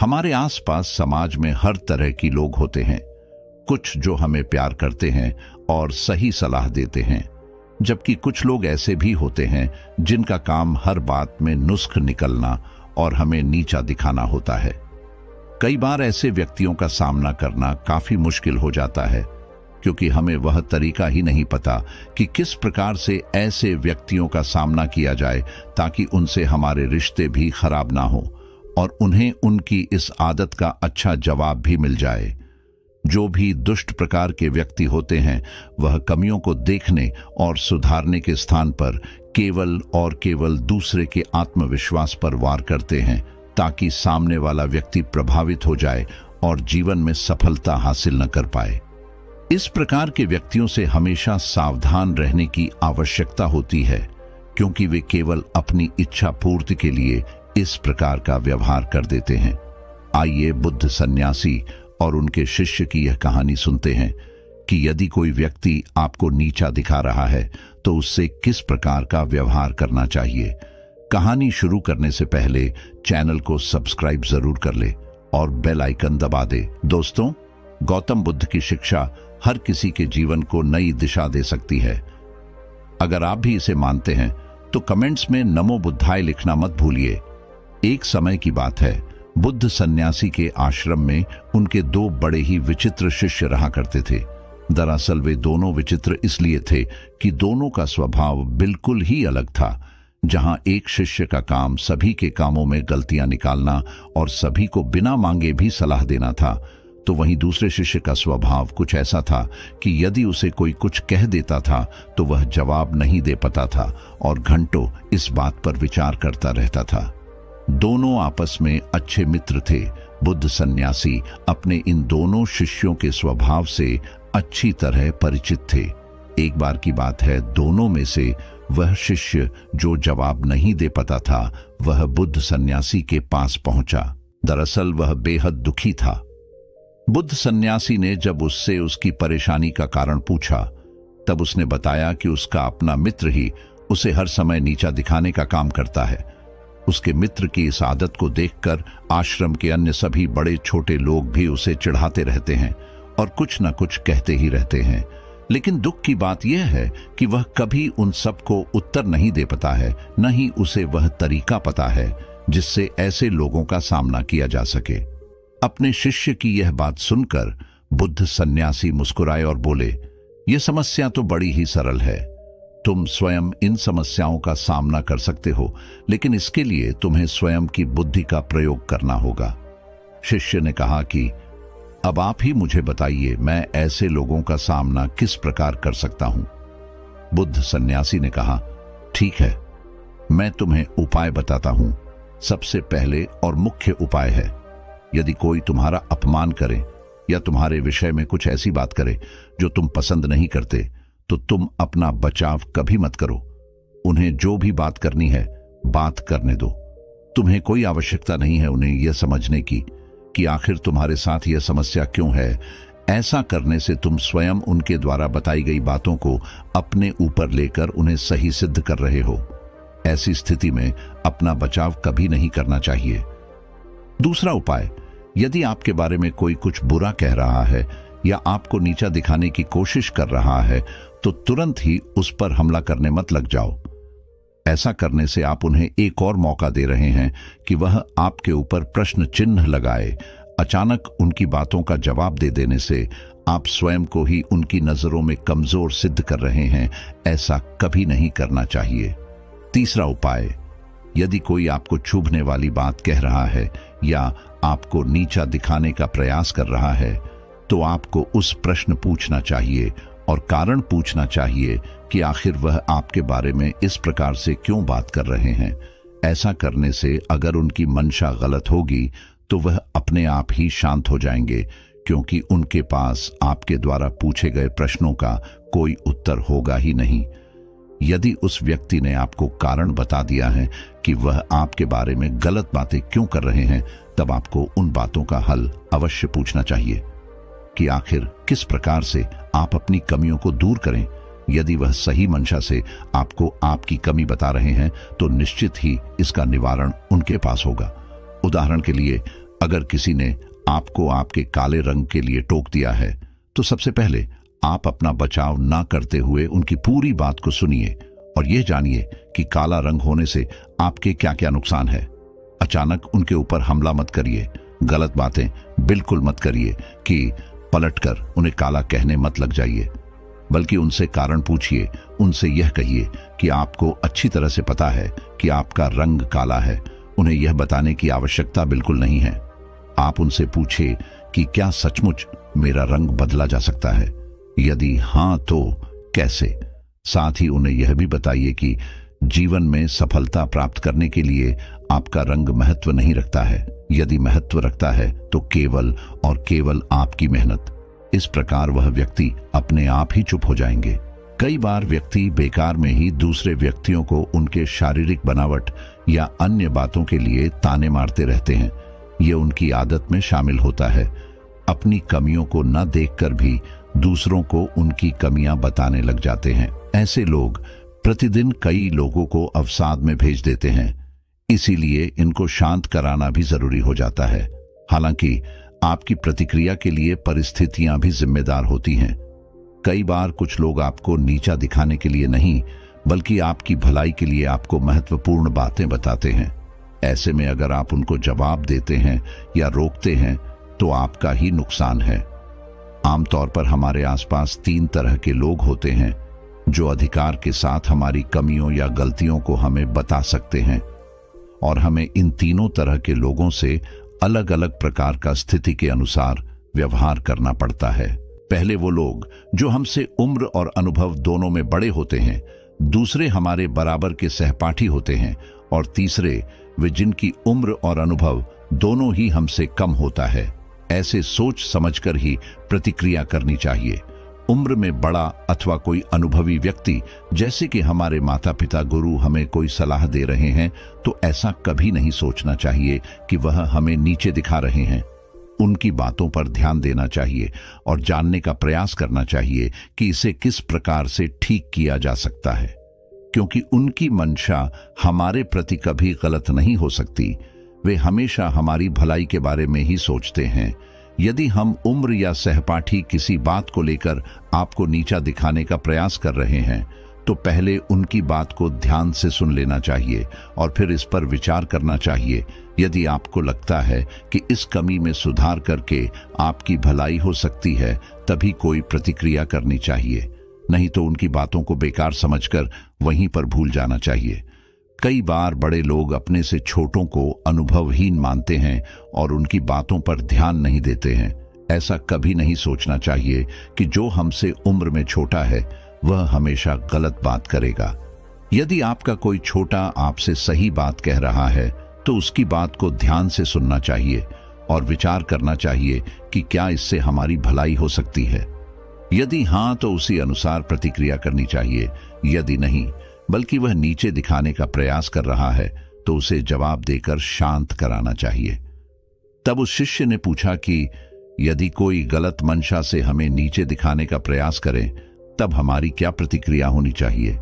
हमारे आसपास समाज में हर तरह की लोग होते हैं। कुछ जो हमें प्यार करते हैं और सही सलाह देते हैं, जबकि कुछ लोग ऐसे भी होते हैं जिनका काम हर बात में नुस्ख निकलना और हमें नीचा दिखाना होता है। कई बार ऐसे व्यक्तियों का सामना करना काफ़ी मुश्किल हो जाता है, क्योंकि हमें वह तरीका ही नहीं पता कि किस प्रकार से ऐसे व्यक्तियों का सामना किया जाए ताकि उनसे हमारे रिश्ते भी खराब ना हो। और उन्हें उनकी इस आदत का अच्छा जवाब भी मिल जाए। जो भी दुष्ट प्रकार के व्यक्ति होते हैं, वह कमियों को देखने और सुधारने के स्थान पर केवल और केवल दूसरे के आत्मविश्वास पर वार करते हैं, ताकि सामने वाला व्यक्ति प्रभावित हो जाए और जीवन में सफलता हासिल न कर पाए। इस प्रकार के व्यक्तियों से हमेशा सावधान रहने की आवश्यकता होती है, क्योंकि वे केवल अपनी इच्छा पूर्ति के लिए इस प्रकार का व्यवहार कर देते हैं। आइए बुद्ध सन्यासी और उनके शिष्य की यह कहानी सुनते हैं कि यदि कोई व्यक्ति आपको नीचा दिखा रहा है तो उससे किस प्रकार का व्यवहार करना चाहिए? कहानी शुरू करने से पहले चैनल को सब्सक्राइब ज़रूर कर ले और बेल आइकन दबा दे। दोस्तों, गौतम बुद्ध की शिक्षा हर किसी के जीवन को नई दिशा दे सकती है। अगर आप भी इसे मानते हैं तो कमेंट्स में नमो बुद्धाय लिखना मत भूलिए। एक समय की बात है। बुद्ध सन्यासी के आश्रम में उनके दो बड़े ही विचित्र शिष्य रहा करते थे। दरअसल वे दोनों विचित्र इसलिए थे कि दोनों का स्वभाव बिल्कुल ही अलग था। जहाँ एक शिष्य का काम सभी के कामों में गलतियाँ निकालना और सभी को बिना मांगे भी सलाह देना था तो वहीं दूसरे शिष्य का स्वभाव कुछ ऐसा था कि यदि उसे कोई कुछ कह देता था तो वह जवाब नहीं दे पाता था और घंटों इस बात पर विचार करता रहता था। दोनों आपस में अच्छे मित्र थे। बुद्ध सन्यासी अपने इन दोनों शिष्यों के स्वभाव से अच्छी तरह परिचित थे। एक बार की बात है, दोनों में से वह शिष्य जो जवाब नहीं दे पाता था, वह बुद्ध सन्यासी के पास पहुँचा। दरअसल वह बेहद दुखी था। बुद्ध सन्यासी ने जब उससे उसकी परेशानी का कारण पूछा, तब उसने बताया कि उसका अपना मित्र ही उसे हर समय नीचा दिखाने का काम करता है। उसके मित्र की इस आदत को देखकर आश्रम के अन्य सभी बड़े छोटे लोग भी उसे चिढ़ाते रहते हैं और कुछ ना कुछ कहते ही रहते हैं। लेकिन दुख की बात यह है कि वह कभी उन सबको उत्तर नहीं दे पता है, न ही उसे वह तरीका पता है, जिससे ऐसे लोगों का सामना किया जा सके। अपने शिष्य की यह बात सुनकर बुद्ध सन्यासी मुस्कुराए और बोले, यह समस्या तो बड़ी ही सरल है। तुम स्वयं इन समस्याओं का सामना कर सकते हो, लेकिन इसके लिए तुम्हें स्वयं की बुद्धि का प्रयोग करना होगा। शिष्य ने कहा कि, अब आप ही मुझे बताइए, मैं ऐसे लोगों का सामना किस प्रकार कर सकता हूँ? बुद्ध सन्यासी ने कहा, ठीक है, मैं तुम्हें उपाय बताता हूँ। सबसे पहले और मुख्य उपाय है, यदि कोई तुम्हारा अपमान करे या तुम्हारे विषय में कुछ ऐसी बात करे जो तुम पसंद नहीं करते तो तुम अपना बचाव कभी मत करो। उन्हें जो भी बात करनी है, बात करने दो। तुम्हें कोई आवश्यकता नहीं है उन्हें यह समझने की कि आखिर तुम्हारे साथ यह समस्या क्यों है। ऐसा करने से तुम स्वयं उनके द्वारा बताई गई बातों को अपने ऊपर लेकर उन्हें सही सिद्ध कर रहे हो। ऐसी स्थिति में अपना बचाव कभी नहीं करना चाहिए। दूसरा उपाय, यदि आपके बारे में कोई कुछ बुरा कह रहा है या आपको नीचा दिखाने की कोशिश कर रहा है तो तुरंत ही उस पर हमला करने मत लग जाओ। ऐसा करने से आप उन्हें एक और मौका दे रहे हैं कि वह आपके ऊपर प्रश्न चिन्ह लगाए। अचानक उनकी बातों का जवाब दे देने से आप स्वयं को ही उनकी नज़रों में कमज़ोर सिद्ध कर रहे हैं। ऐसा कभी नहीं करना चाहिए। तीसरा उपाय, यदि कोई आपको चुभने वाली बात कह रहा है या आपको नीचा दिखाने का प्रयास कर रहा है तो आपको उस प्रश्न पूछना चाहिए और कारण पूछना चाहिए कि आखिर वह आपके बारे में इस प्रकार से क्यों बात कर रहे हैं। ऐसा करने से अगर उनकी मंशा गलत होगी तो वह अपने आप ही शांत हो जाएँगे, क्योंकि उनके पास आपके द्वारा पूछे गए प्रश्नों का कोई उत्तर होगा ही नहीं। यदि उस व्यक्ति ने आपको कारण बता दिया है कि वह आपके बारे में गलत बातें क्यों कर रहे हैं, तब आपको उन बातों का हल अवश्य पूछना चाहिए। कि आखिर किस प्रकार से आप अपनी कमियों को दूर करें? यदि वह सही मंशा से आपको आपकी कमी बता रहे हैं तो निश्चित ही इसका निवारण उनके पास होगा। उदाहरण के लिए, अगर किसी ने आपको आपके काले रंग के लिए टोक दिया है तो सबसे पहले आप अपना बचाव ना करते हुए उनकी पूरी बात को सुनिए और यह जानिए कि काला रंग होने से आपके क्या क्या नुकसान है। अचानक उनके ऊपर हमला मत करिए, गलत बातें बिल्कुल मत करिए कि पलटकर उन्हें काला कहने मत लग जाइए, बल्कि उनसे कारण पूछिए, उनसे यह कहिए कि आपको अच्छी तरह से पता है कि आपका रंग काला है। उन्हें यह बताने की आवश्यकता बिल्कुल नहीं है। आप उनसे पूछे कि क्या सचमुच मेरा रंग बदला जा सकता है। यदि हाँ तो कैसे? साथ ही उन्हें यह भी बताइए कि जीवन में सफलता प्राप्त करने के लिए आपका रंग महत्व नहीं रखता है। यदि महत्व रखता है तो केवल और केवल आपकी मेहनत। इस प्रकार वह व्यक्ति अपने आप ही चुप हो जाएँगे। कई बार व्यक्ति बेकार में ही दूसरे व्यक्तियों को उनके शारीरिक बनावट या अन्य बातों के लिए ताने मारते रहते हैं। ये उनकी आदत में शामिल होता है। अपनी कमियों को न देखकर भी दूसरों को उनकी कमियाँ बताने लग जाते हैं। ऐसे लोग प्रतिदिन कई लोगों को अवसाद में भेज देते हैं। इसीलिए इनको शांत कराना भी ज़रूरी हो जाता है। हालाँकि, आपकी प्रतिक्रिया के लिए परिस्थितियाँ भी जिम्मेदार होती हैं। कई बार कुछ लोग आपको नीचा दिखाने के लिए नहीं, बल्कि आपकी भलाई के लिए आपको महत्वपूर्ण बातें बताते हैं। ऐसे में अगर आप उनको जवाब देते हैं या रोकते हैं तो आपका ही नुकसान है। आमतौर पर हमारे आसपास तीन तरह के लोग होते हैं, जो अधिकार के साथ हमारी कमियों या गलतियों को हमें बता सकते हैं। और हमें इन तीनों तरह के लोगों से अलग अलग प्रकार का स्थिति के अनुसार व्यवहार करना पड़ता है। पहले वो लोग, जो हमसे उम्र और अनुभव दोनों में बड़े होते हैं, दूसरे हमारे बराबर के सहपाठी होते हैं, और तीसरे, वे जिनकी उम्र और अनुभव दोनों ही हमसे कम होता है। ऐसे सोच समझकर ही प्रतिक्रिया करनी चाहिए। उम्र में बड़ा अथवा कोई अनुभवी व्यक्ति, जैसे कि हमारे माता पिता गुरु हमें कोई सलाह दे रहे हैं तो ऐसा कभी नहीं सोचना चाहिए कि वह हमें नीचे दिखा रहे हैं। उनकी बातों पर ध्यान देना चाहिए और जानने का प्रयास करना चाहिए कि इसे किस प्रकार से ठीक किया जा सकता है। क्योंकि उनकी मंशा हमारे प्रति कभी गलत नहीं हो सकती। वे हमेशा हमारी भलाई के बारे में ही सोचते हैं। यदि हम उम्र या सहपाठी किसी बात को लेकर आपको नीचा दिखाने का प्रयास कर रहे हैं तो पहले उनकी बात को ध्यान से सुन लेना चाहिए और फिर इस पर विचार करना चाहिए। यदि आपको लगता है कि इस कमी में सुधार करके आपकी भलाई हो सकती है, तभी कोई प्रतिक्रिया करनी चाहिए। नहीं तो उनकी बातों को बेकार समझकर वहीं पर भूल जाना चाहिए। कई बार बड़े लोग अपने से छोटों को अनुभवहीन मानते हैं और उनकी बातों पर ध्यान नहीं देते हैं। ऐसा कभी नहीं सोचना चाहिए कि जो हमसे उम्र में छोटा है, वह हमेशा गलत बात करेगा। यदि आपका कोई छोटा आपसे सही बात कह रहा है तो उसकी बात को ध्यान से सुनना चाहिए और विचार करना चाहिए कि क्या इससे हमारी भलाई हो सकती है। यदि हाँ तो उसी अनुसार प्रतिक्रिया करनी चाहिए। यदि नहीं बल्कि वह नीचे दिखाने का प्रयास कर रहा है तो उसे जवाब देकर शांत कराना चाहिए। तब उस शिष्य ने पूछा कि, यदि कोई गलत मंशा से हमें नीचे दिखाने का प्रयास करे, तब हमारी क्या प्रतिक्रिया होनी चाहिए?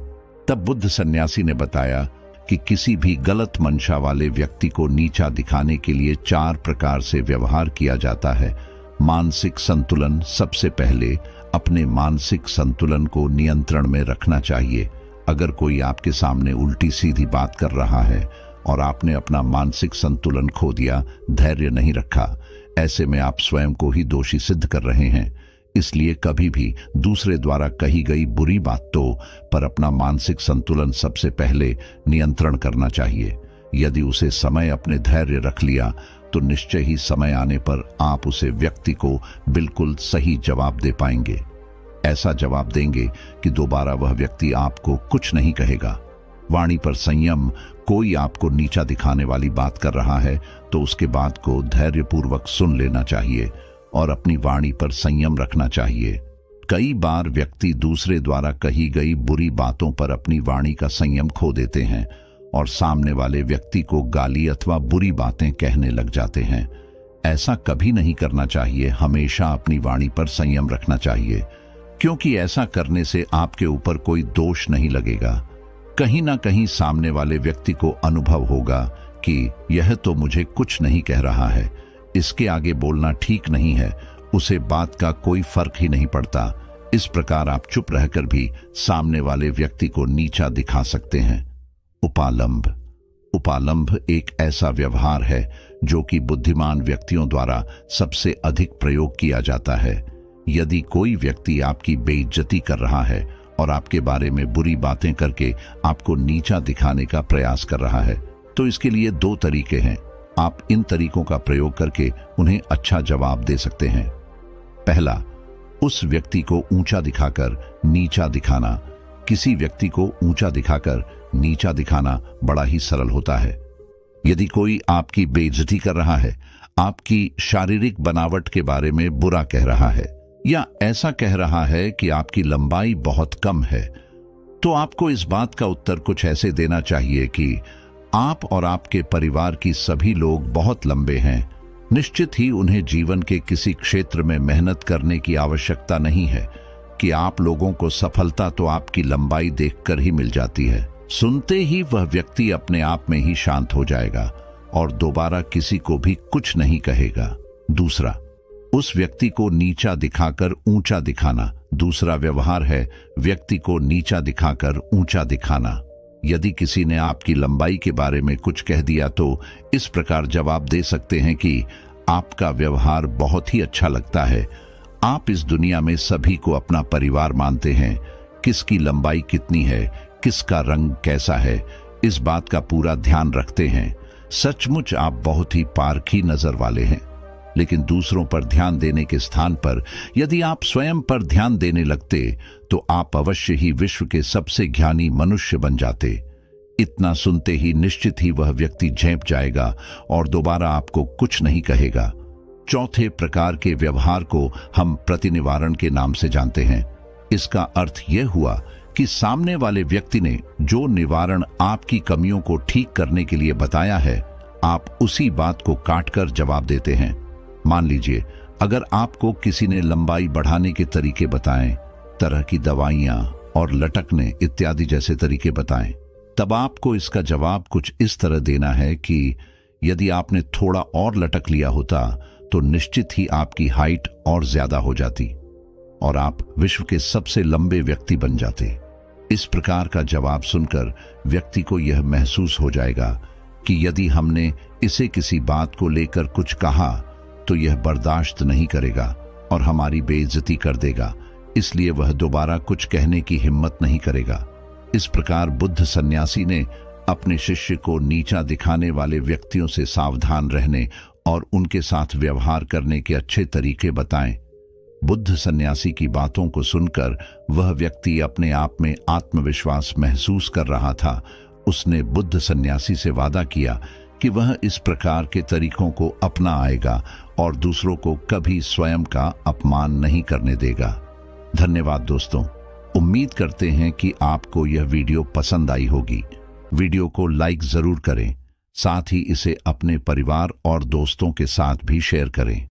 तब बुद्ध सन्यासी ने बताया कि किसी भी गलत मंशा वाले व्यक्ति को नीचा दिखाने के लिए चार प्रकार से व्यवहार किया जाता है। मानसिक संतुलन सबसे पहले अपने मानसिक संतुलन को नियंत्रण में रखना चाहिए। अगर कोई आपके सामने उल्टी सीधी बात कर रहा है और आपने अपना मानसिक संतुलन खो दिया, धैर्य नहीं रखा, ऐसे में आप स्वयं को ही दोषी सिद्ध कर रहे हैं। इसलिए कभी भी दूसरे द्वारा कही गई बुरी बात तो पर अपना मानसिक संतुलन सबसे पहले नियंत्रण करना चाहिए। यदि उसे समय अपने धैर्य रख लिया तो निश्चय ही समय आने पर आप उसे व्यक्ति को बिल्कुल सही जवाब दे पाएँगे। ऐसा जवाब देंगे कि दोबारा वह व्यक्ति आपको कुछ नहीं कहेगा। वाणी पर संयम, कोई आपको नीचा दिखाने वाली बात कर रहा है तो उसके बात को धैर्यपूर्वक सुन लेना चाहिए और अपनी वाणी पर संयम रखना चाहिए। कई बार व्यक्ति दूसरे द्वारा कही गई बुरी बातों पर अपनी वाणी का संयम खो देते हैं और सामने वाले व्यक्ति को गाली अथवा बुरी बातें कहने लग जाते हैं। ऐसा कभी नहीं करना चाहिए, हमेशा अपनी वाणी पर संयम रखना चाहिए। क्योंकि ऐसा करने से आपके ऊपर कोई दोष नहीं लगेगा। कहीं ना कहीं सामने वाले व्यक्ति को अनुभव होगा कि यह तो मुझे कुछ नहीं कह रहा है। इसके आगे बोलना ठीक नहीं है। उसे बात का कोई फ़र्क ही नहीं पड़ता। इस प्रकार आप चुप रहकर भी सामने वाले व्यक्ति को नीचा दिखा सकते हैं। उपालंब। उपालंब एक ऐसा व्यवहार है जो कि बुद्धिमान व्यक्तियों द्वारा सबसे अधिक प्रयोग किया जाता है। यदि कोई व्यक्ति आपकी बेइज्जती कर रहा है और आपके बारे में बुरी बातें करके आपको नीचा दिखाने का प्रयास कर रहा है तो इसके लिए दो तरीके हैं। आप इन तरीकों का प्रयोग करके उन्हें अच्छा जवाब दे सकते हैं। पहला, उस व्यक्ति को ऊँचा दिखाकर नीचा दिखाना। किसी व्यक्ति को ऊँचा दिखाकर नीचा दिखाना बड़ा ही सरल होता है। यदि कोई आपकी बेइज्जती कर रहा है, आपकी शारीरिक बनावट के बारे में बुरा कह रहा है या ऐसा कह रहा है कि आपकी लंबाई बहुत कम है तो आपको इस बात का उत्तर कुछ ऐसे देना चाहिए कि आप और आपके परिवार की सभी लोग बहुत लंबे हैं। निश्चित ही उन्हें जीवन के किसी क्षेत्र में मेहनत करने की आवश्यकता नहीं है कि आप लोगों को सफलता तो आपकी लंबाई देखकर ही मिल जाती है। सुनते ही वह व्यक्ति अपने आप में ही शांत हो जाएगा और दोबारा किसी को भी कुछ नहीं कहेगा। दूसरा उस व्यक्ति को नीचा दिखाकर ऊँचा दिखाना। दूसरा व्यवहार है, व्यक्ति को नीचा दिखाकर ऊँचा दिखाना। यदि किसी ने आपकी लंबाई के बारे में कुछ कह दिया तो इस प्रकार जवाब दे सकते हैं कि आपका व्यवहार बहुत ही अच्छा लगता है। आप इस दुनिया में सभी को अपना परिवार मानते हैं। किसकी लंबाई कितनी है, किसका रंग कैसा है, इस बात का पूरा ध्यान रखते हैं। सचमुच आप बहुत ही पारखी नज़र वाले हैं। लेकिन दूसरों पर ध्यान देने के स्थान पर यदि आप स्वयं पर ध्यान देने लगते तो आप अवश्य ही विश्व के सबसे ज्ञानी मनुष्य बन जाते। इतना सुनते ही निश्चित ही वह व्यक्ति झेप जाएगा और दोबारा आपको कुछ नहीं कहेगा। चौथे प्रकार के व्यवहार को हम प्रतिनिवारण के नाम से जानते हैं। इसका अर्थ यह हुआ कि सामने वाले व्यक्ति ने जो निवारण आपकी कमियों को ठीक करने के लिए बताया है, आप उसी बात को काटकर जवाब देते हैं। मान लीजिए, अगर आपको किसी ने लंबाई बढ़ाने के तरीके बताएँ, तरह की दवाइयाँ और लटकने इत्यादि जैसे तरीके बताएँ, तब आपको इसका जवाब कुछ इस तरह देना है कि यदि आपने थोड़ा और लटक लिया होता तो निश्चित ही आपकी हाइट और ज़्यादा हो जाती और आप विश्व के सबसे लंबे व्यक्ति बन जाते। इस प्रकार का जवाब सुनकर व्यक्ति को यह महसूस हो जाएगा कि यदि हमने इसे किसी बात को लेकर कुछ कहा तो यह बर्दाश्त नहीं करेगा और हमारी बेइज्जती कर देगा। इसलिए वह दोबारा कुछ कहने की हिम्मत नहीं करेगा। इस प्रकार बुद्ध सन्यासी ने अपने शिष्य को नीचा दिखाने वाले व्यक्तियों से सावधान रहने और उनके साथ व्यवहार करने के अच्छे तरीके बताएँ। बुद्ध सन्यासी की बातों को सुनकर वह व्यक्ति अपने आप में आत्मविश्वास महसूस कर रहा था। उसने बुद्ध सन्यासी से वादा किया कि वह इस प्रकार के तरीकों को अपना आएगा और दूसरों को कभी स्वयं का अपमान नहीं करने देगा। धन्यवाद दोस्तों। उम्मीद करते हैं कि आपको यह वीडियो पसंद आई होगी। वीडियो को लाइक ज़रूर करें, साथ ही इसे अपने परिवार और दोस्तों के साथ भी शेयर करें।